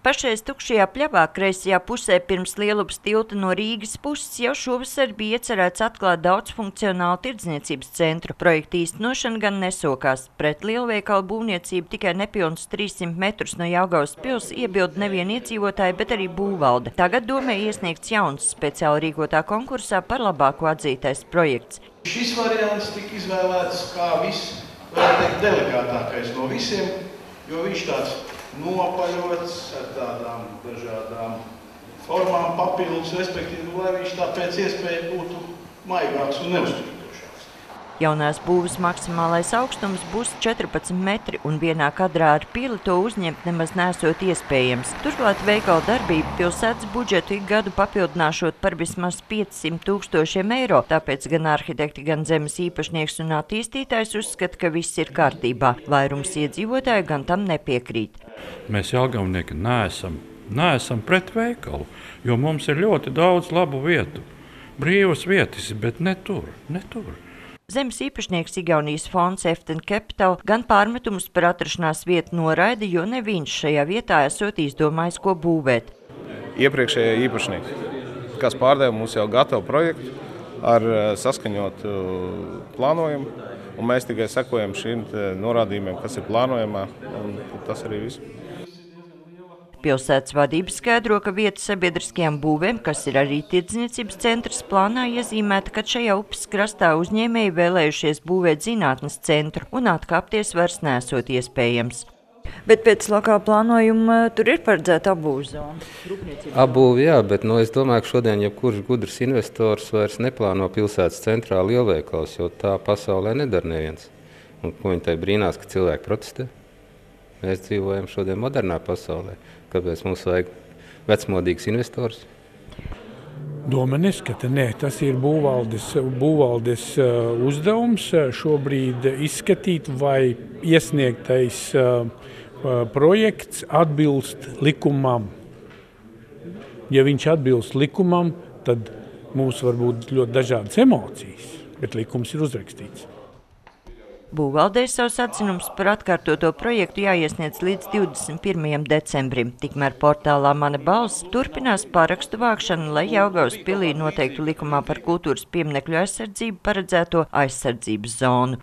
Pašreiz tukšajā pļavā kreisajā pusē pirms Lielupas tilta no Rīgas puses jau šovasar bija iecerēts atklāt daudzfunkcionālu tirdzniecības centru. Projekta īstenošana gan nesokās. Pret lielveikalu būvniecību tikai nepilnus 300 metrus no Jaugavas pils iebild nevien iedzīvotāji, bet arī būvvalde. Tagad domē iesniegts jauns speciāli rīkotā konkursā par labāko atzītais projekts. Šis variants tika izvēlēts kā viss, varētu teikt, delikātākais no visiem, jo viņš tāds nopaļots ar tādām dažādām formām papildus, respektīvi, lai viņš tā pēc iespējas būtu maigāks un neuzturīgāks. Jaunās būvas maksimālais augstums būs 14 metri, un vienā kadrā ar pili to uzņemt nemaz nesot iespējams. Turklāt veikala darbība pilsētas budžetu ik gadu papildināšot par vismaz 500 tūkstošiem eiro, tāpēc gan arhitekti, gan zemes īpašnieks un attīstītājs uzskata, ka viss ir kārtībā. Vairums iedzīvotāju gan tam nepiekrīt. Mēs Jālgavnieki neesam, neesam pret veikalu, jo mums ir ļoti daudz labu vietu. Brīvas vietas, bet ne tur, ne tur. Zemes īpašnieks Igaunijas fonds Eften Capital gan pārmetumus par atrašanās vietu noraida, jo ne viņš šajā vietā esot izdomājis, ko būvēt. Iepriekšējie īpašnieki, kas pārdeva mums jau gatavu projektu ar eh, saskaņotu plānojumu, un mēs tikai sekojam šīm norādījumiem, kas ir plānojumā, un tas arī viss. Pilsētas vadība skaidro, ka vieta sabiedriskajām būvēm, kas ir arī tirdzniecības centrs, plānā iezīmēta, ka šajā upes krastā uzņēmēji vēlējušies būvēt zinātnes centru un atkāpties vairs nesot iespējams. Bet pēc lokāla plānojuma tur ir paredzēta apbūve. Apbūve, jā, bet nu, es domāju, ka šodien jebkurš gudrs investors vairs neplāno pilsētas centrā lielveikals, jo tā pasaulē nedara neviens. Un, ko viņi tai brīnās, ka cilvēki protestē? Mēs dzīvojam šodien modernā pasaulē. Kāpēc mums vajag vecmodīgus investors? Doma neskata, nē, tas ir būvvaldes, būvvaldes uzdevums šobrīd izskatīt, vai iesniegtais projekts atbilst likumam. Ja viņš atbilst likumam, tad mums var būt ļoti dažādas emocijas, bet likums ir uzrakstīts. Būvvaldei savus atzinumus par atkārtoto projektu jāiesniedz līdz 21. decembrim. Tikmēr portālā Mana balss turpinās parakstu vākšanu, lai Jaugavas pilī noteiktu likumā par kultūras pieminekļu aizsardzību paredzēto aizsardzības zonu.